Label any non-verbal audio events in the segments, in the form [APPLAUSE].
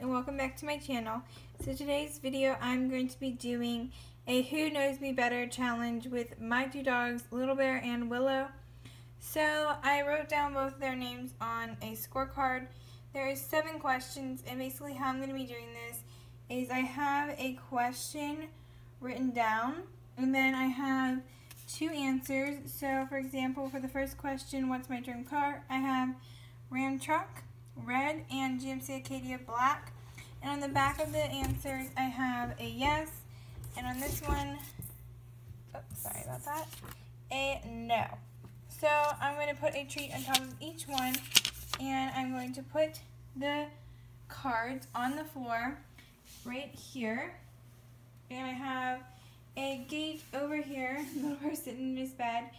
and welcome back to my channel. So today's video I'm going to be doing a Who Knows Me Better challenge with my two dogs, Little Bear and Willow. So I wrote down both their names on a scorecard. There is seven questions and basically how I'm going to be doing this is I have a question written down and then I have two answers. So for example, for the first question, what's my dream car? I have Ram truck red and GMC Acadia black. And on the back of the answers, I have a yes. And on this one, oh, sorry about that, a no. So I'm going to put a treat on top of each one. And I'm going to put the cards on the floor right here. And I have a gate over here, [LAUGHS] little person sitting in his bed,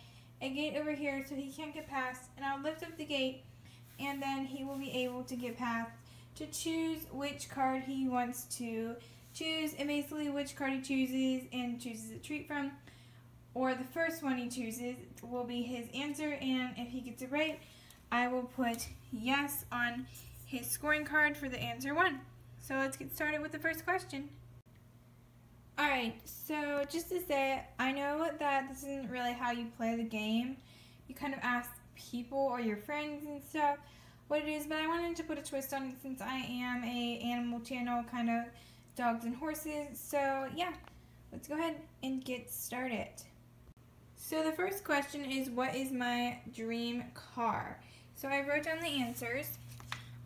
a gate over here so he can't get past. And I'll lift up the gate and then he will be able to get past to choose which card he wants to choose and basically which card he chooses and chooses a treat from or the first one he chooses will be his answer and if he gets it right I will put yes on his scoring card for the answer one. So let's get started with the first question. Alright, so just to say, I know that this isn't really how you play the game. You kind of ask people or your friends and stuff what it is, but I wanted to put a twist on it since I am a animal channel kind of dogs and horses. So yeah, let's go ahead and get started. So the first question is what is my dream car? So I wrote down the answers.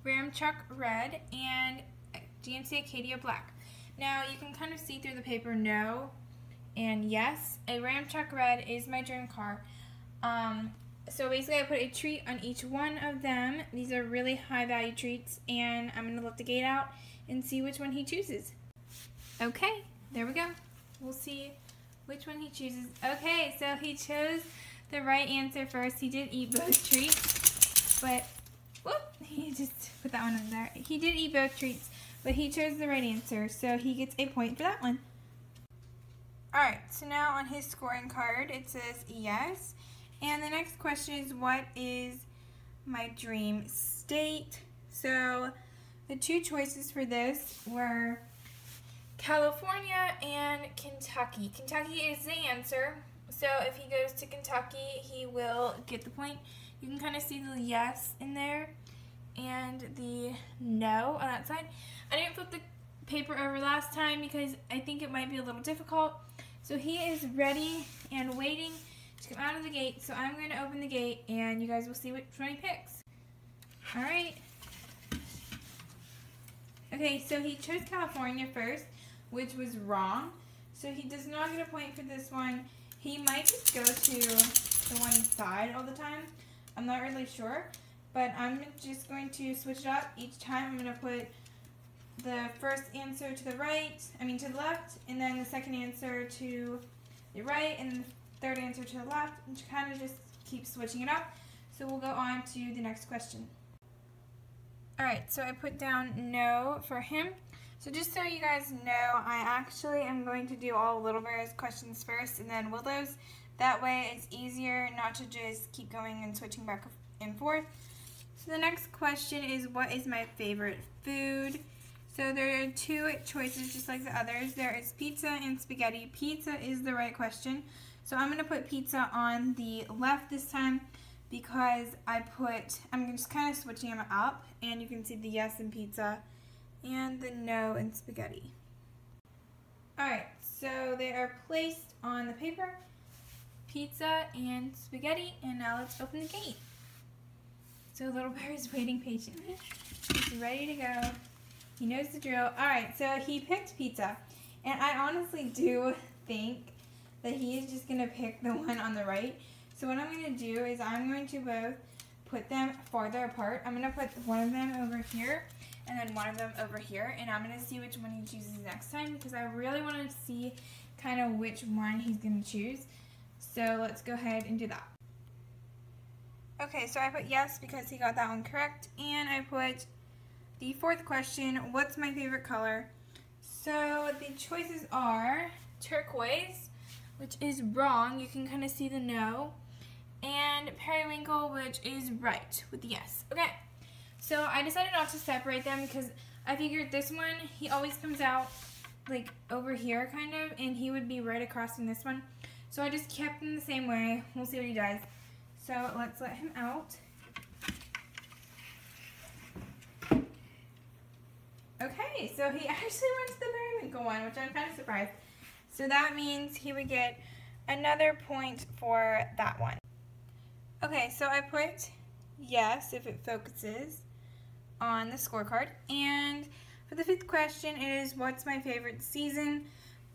Ram Truck Red and GMC Acadia Black. Now you can kind of see through the paper no and yes. A Ram Truck Red is my dream car. Um, so basically I put a treat on each one of them. These are really high value treats and I'm going to let the gate out and see which one he chooses. Okay, there we go. We'll see which one he chooses. Okay, so he chose the right answer first. He did eat both treats, but whoop, he just put that one in there. He did eat both treats, but he chose the right answer, so he gets a point for that one. Alright, so now on his scoring card, it says yes. And the next question is what is my dream state? So the two choices for this were California and Kentucky. Kentucky is the answer. So if he goes to Kentucky, he will get the point. You can kind of see the yes in there and the no on that side. I didn't flip the paper over last time because I think it might be a little difficult. So he is ready and waiting to come out of the gate. So I'm going to open the gate and you guys will see which one he picks. Alright. Okay, so he chose California first, which was wrong. So he does not get a point for this one. He might just go to the one side all the time. I'm not really sure. But I'm just going to switch it up each time. I'm going to put the first answer to the right, I mean to the left, and then the second answer to the right, and third answer to the left, and kind of just keep switching it up. So we'll go on to the next question. Alright, so I put down no for him. So just so you guys know, I actually am going to do all Little Bear's questions first and then Willow's. That way it's easier not to just keep going and switching back and forth. So the next question is what is my favorite food? So there are two choices just like the others. There is pizza and spaghetti. Pizza is the right question. So I'm going to put pizza on the left this time because I put, I'm just kind of switching them up and you can see the yes in pizza and the no in spaghetti. Alright, so they are placed on the paper, pizza and spaghetti, and now let's open the gate. So Little [LAUGHS] Bear is waiting patiently. He's ready to go. He knows the drill. Alright, so he picked pizza. And I honestly do think that he is just going to pick the one on the right. So what I'm going to do is I'm going to both put them farther apart. I'm going to put one of them over here and then one of them over here. And I'm going to see which one he chooses next time because I really want to see kind of which one he's going to choose. So let's go ahead and do that. Okay, so I put yes because he got that one correct. And I put the fourth question, what's my favorite color? So the choices are turquoise, which is wrong. You can kind of see the no. And periwinkle, which is right with the yes. Okay, So I decided not to separate them because I figured this one, he always comes out like over here kind of, and he would be right across from this one. So I just kept him the same way. We'll see what he does. So let's let him out. Okay, so he [LAUGHS] actually went to the Periwinkle one, which I'm kind of surprised. So that means he would get another point for that one. Okay, so I put yes if it focuses on the scorecard. And for the fifth question, it is what's my favorite season?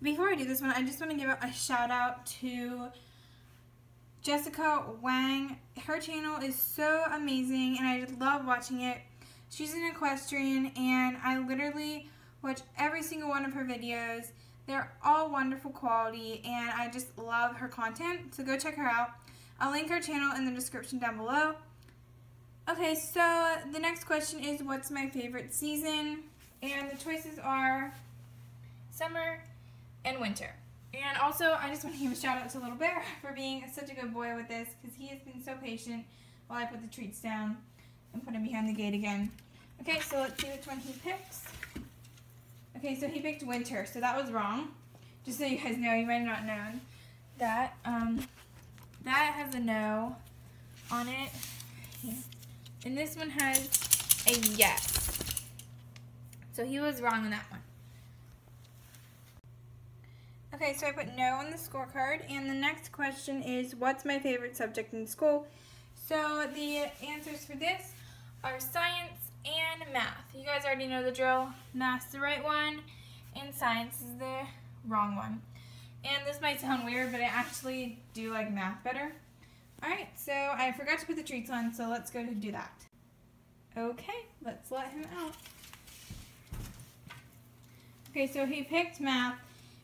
Before I do this one, I just want to give a shout out to Jessica Wang. Her channel is so amazing and I love watching it. She's an equestrian and I literally watch every single one of her videos. They're all wonderful quality and I just love her content. So go check her out. I'll link her channel in the description down below. Okay, so the next question is what's my favorite season? And the choices are summer and winter. And also, I just want to give a shout out to Little Bear [LAUGHS] for being such a good boy with this because he has been so patient while I put the treats down and put him behind the gate again. Okay, so let's see which one he picks. Okay, so he picked winter, so that was wrong. Just so you guys know, you might have not known that. Um, that has a no on it. And this one has a yes. So he was wrong on that one. Okay, so I put no on the scorecard. And the next question is, what's my favorite subject in school? So the answers for this are science and math. You guys already know the drill. Math's the right one, and science is the wrong one. And this might sound weird, but I actually do like math better. Alright, so I forgot to put the treats on, so let's go to do that. Okay, let's let him out. Okay, so he picked math,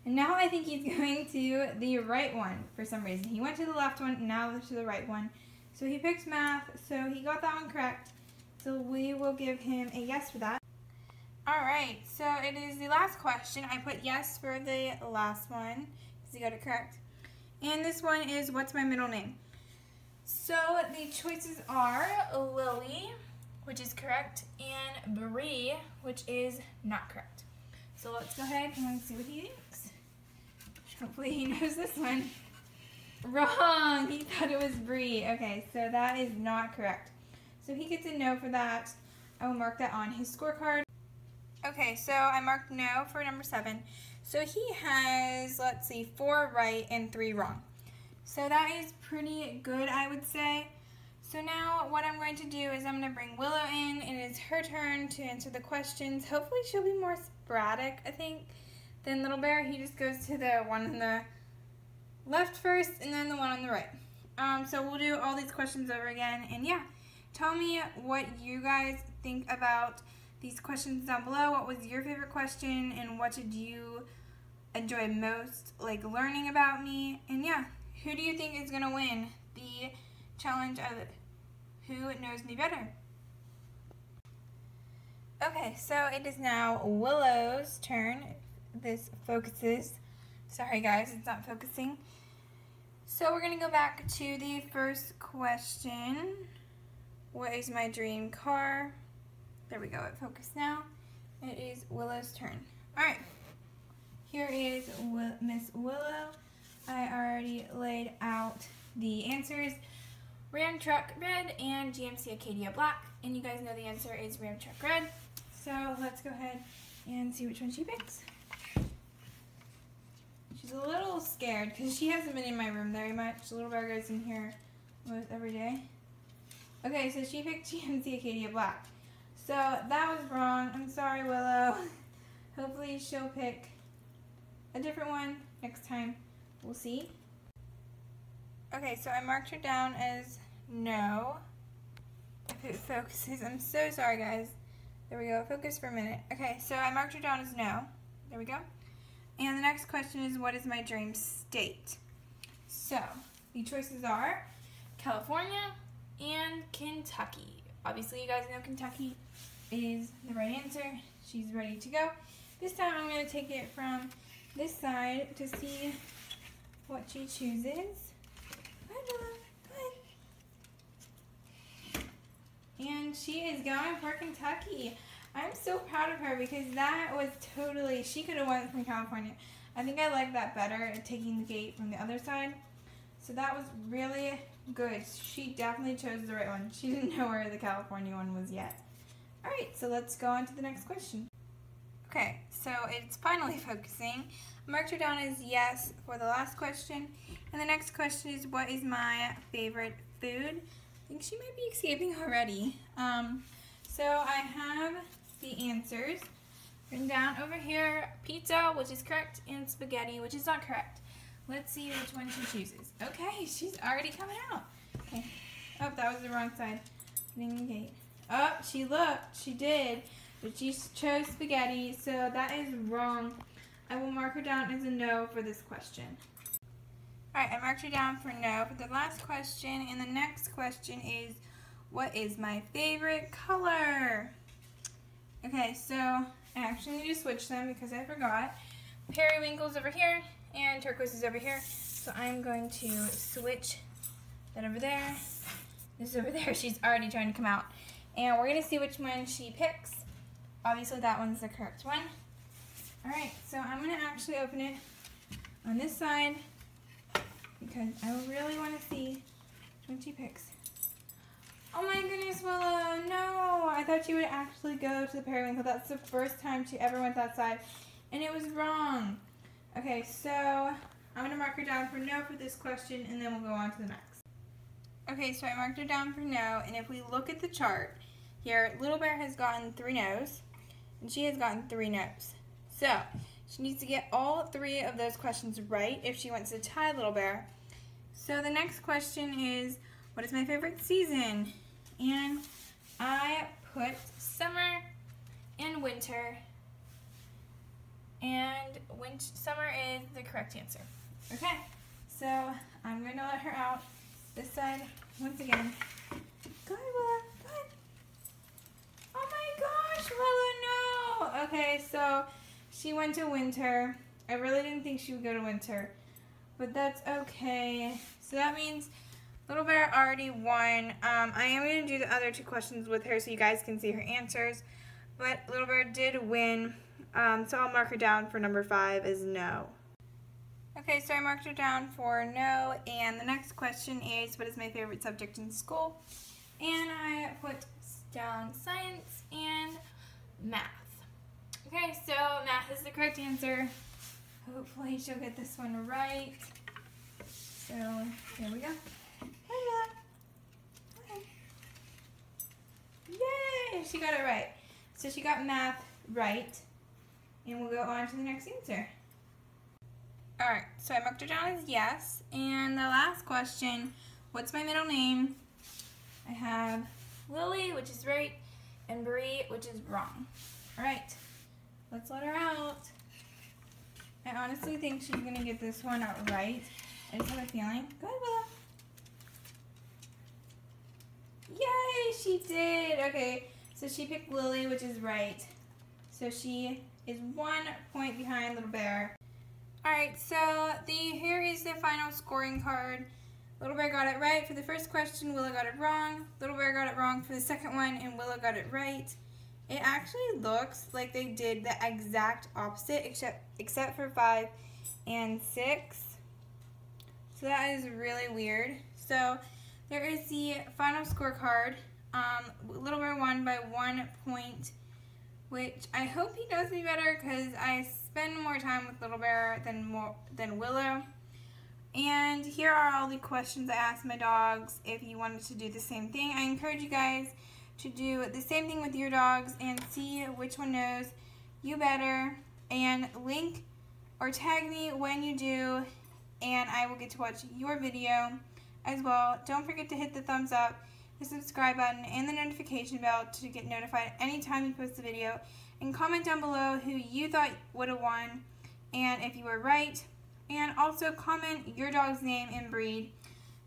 and now I think he's [LAUGHS] going to the right one for some reason. He went to the left one, now to the right one. So he picked math, so he got that one correct. So we will give him a yes for that. Alright, so it is the last question. I put yes for the last one, because he got it correct. And this one is, what's my middle name? So the choices are Lily, which is correct, and Brie, which is not correct. So let's go ahead and see what he thinks. Hopefully he [LAUGHS] knows this one. Wrong! He thought it was Brie. Okay, so that is not correct. So he gets a no for that. I will mark that on his scorecard. Okay, so I marked no for number seven. So he has, let's see, four right and three wrong. So that is pretty good, I would say. So now what I'm going to do is I'm going to bring Willow in. And It is her turn to answer the questions. Hopefully she'll be more sporadic, I think, than Little Bear. He just goes to the one on the left first and then the one on the right. Um, so we'll do all these questions over again. And yeah, tell me what you guys think about these questions down below. What was your favorite question and what did you enjoy most, like learning about me? And yeah, who do you think is going to win the challenge of who knows me better. Okay, so it is now Willow's turn. This focuses. Sorry guys, it's not focusing. So we're going to go back to the first question. What is my dream car? There we go, it focused now. It is Willow's turn. Alright, here is Miss Willow. I already laid out the answers. Ram Truck Red and GMC Acadia Black. And you guys know the answer is Ram Truck Red. So let's go ahead and see which one she picks. She's a little scared because she hasn't been in my room very much. The Little Bear goes in here with every day. Okay, so she picked [LAUGHS] GMC Acadia Black. So that was wrong. I'm sorry, Willow. [LAUGHS] Hopefully she'll pick a different one next time. We'll see. Okay, so I marked her down as no. If it focuses, I'm so sorry guys. There we go, focus for a minute. Okay, so I marked her down as no. There we go. And the next question is, what is my dream state? So, the choices are California and Kentucky. Obviously, you guys know Kentucky is the right answer. She's ready to go. This time, I'm going to take it from this side to see what she chooses. And she is going for Kentucky. I'm so proud of her because that was totally, she could have went from California. I think I like that better, taking the gate from the other side. So that was really good. She definitely chose the right one. [LAUGHS] She didn't know where the California one was yet. Alright, so let's go on to the next question. Okay, so it's finally [LAUGHS] focusing. I marked her down as yes for the last question. And the next question is what is my favorite food? I think she might be escaping already. Um, so I have the answers written down over here. Pizza, which is correct, and spaghetti, which is not correct. Let's see which one she chooses. Okay, she's already coming out. Okay. Oh, that was the wrong side. Gate. Oh, she looked. She did. But she chose spaghetti, so that is wrong. I will mark her down as a no for this question. Alright, I marked her down for no for the last question. And the next question is, what is my favorite color? Okay, so I actually need to switch them because I forgot. Periwinkle's over here and turquoise is over here. So I'm going to switch that over there. This is over there. [LAUGHS] She's already trying to come out. And we're going to see which one she picks. Obviously that one's the correct one. Alright, so I'm going to actually open it on this side because I really want to see which one she picks. Oh my goodness, Willow, no! I thought you would actually go to the periwinkle. That's the first time she ever went that side, and it was wrong. Okay, so I'm going to mark her down for no for this question, and then we'll go on to the next. Okay, so I marked her down for no, and if we look at the chart here, Little Bear has gotten three no's, and she has gotten three no's. So, she needs to get all three of those questions right if she wants to tie Little Bear. So the next question is, what is my favorite season? And I put summer and winter. And winter, summer is the correct answer. Okay, so I'm going to let her out this side once again. Go ahead. Go ahead. Oh my gosh, Willa, no. Okay, so she went to winter. I really didn't think she would go to winter, but that's okay. So that means Little Bear already won. Um, I am going to do the other two questions with her so you guys can see her answers. But Little Bear did win, um, so I'll mark her down for number five is no. Okay, so I marked her down for no, and the next question is, what is my favorite subject in school? And I put down science and math. Okay, so math is the correct answer. Hopefully she'll get this one right. So, here we go. Okay. Yay! She got it right. So she got math right. And we'll go on to the next answer. Alright, so I marked her down as yes. And the last question, what's my middle name? I have Lily, which is right, and Brie, which is wrong. Alright, let's let her out. I honestly think she's going to get this one out right. I just have a feeling. Go ahead, Willow. Yay, she did. Okay, so she picked Lily, which is right. So she is one point behind Little Bear. Alright, so the here is the final scoring card. Little Bear got it right for the first question, Willow got it wrong. Little Bear got it wrong for the second one, and Willow got it right. It actually looks like they did the exact opposite, except except for five and six. So that is really weird. So there is the final scorecard. Um, Little Bear won by one point, which I hope he knows me better because I spend more time with Little Bear than more than Willow. And here are all the questions I asked my dogs if you wanted to do the same thing. I encourage you guys to do the same thing with your dogs and see which one knows you better and link or tag me when you do and I will get to watch your video as well. Don't forget to hit the thumbs up, the subscribe button, and the notification bell to get notified anytime you post a video. And comment down below who you thought would have won and if you were right. And also comment your dog's name and breed.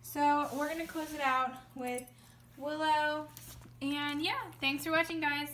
So we're going to close it out with Willow. And yeah, thanks for watching guys.